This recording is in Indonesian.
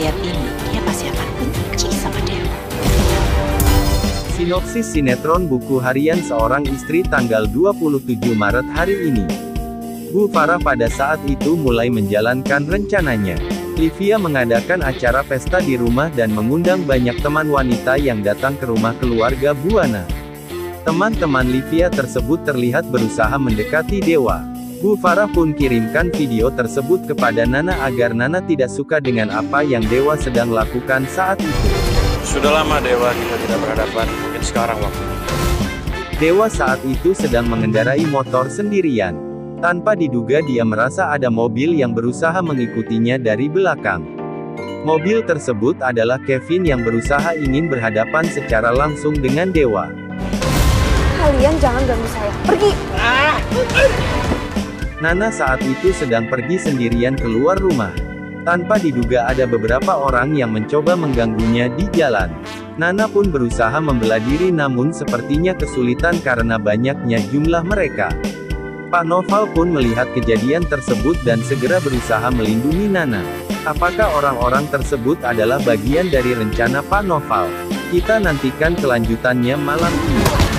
lihat ini, dia pasti akan benci sama Dewa. Sinopsis sinetron buku harian seorang istri tanggal 27 Maret hari ini. Bu Farah pada saat itu mulai menjalankan rencananya. Livia mengadakan acara pesta di rumah dan mengundang banyak teman wanita yang datang ke rumah keluarga Buana. Teman-teman Livia tersebut terlihat berusaha mendekati Dewa. Bu Farah pun kirimkan video tersebut kepada Nana agar Nana tidak suka dengan apa yang Dewa sedang lakukan saat itu. Sudah lama Dewa kita tidak berhadapan, mungkin sekarang waktunya. Dewa saat itu sedang mengendarai motor sendirian. Tanpa diduga dia merasa ada mobil yang berusaha mengikutinya dari belakang. Mobil tersebut adalah Kevin yang berusaha ingin berhadapan secara langsung dengan Dewa. Kalian jangan ganggu saya. Pergi! Nana saat itu sedang pergi sendirian keluar rumah. Tanpa diduga ada beberapa orang yang mencoba mengganggunya di jalan. Nana pun berusaha membela diri namun sepertinya kesulitan karena banyaknya jumlah mereka. Pak Noval pun melihat kejadian tersebut dan segera berusaha melindungi Nana. Apakah orang-orang tersebut adalah bagian dari rencana Pak Noval? Kita nantikan kelanjutannya malam ini.